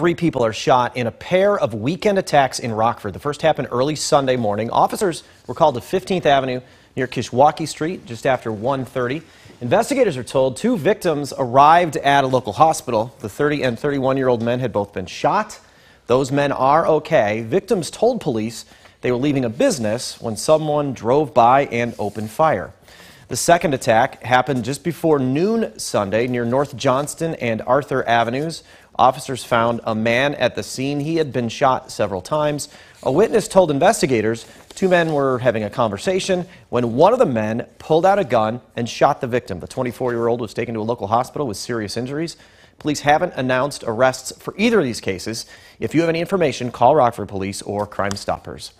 three people are shot in a pair of weekend attacks in Rockford. The first happened early Sunday morning. Officers were called to 15th Avenue near Kishwaukee Street just after 1.30. Investigators are told two victims arrived at a local hospital. The 30 and 31-year-old men had both been shot. Those men are okay. Victims told police they were leaving a business when someone drove by and opened fire. The second attack happened just before noon Sunday near North Johnston and Arthur Avenues. Officers found a man at the scene. He had been shot several times. A witness told investigators two men were having a conversation when one of the men pulled out a gun and shot the victim. The 24-year-old was taken to a local hospital with serious injuries. Police haven't announced arrests for either of these cases. If you have any information, call Rockford Police or Crime Stoppers.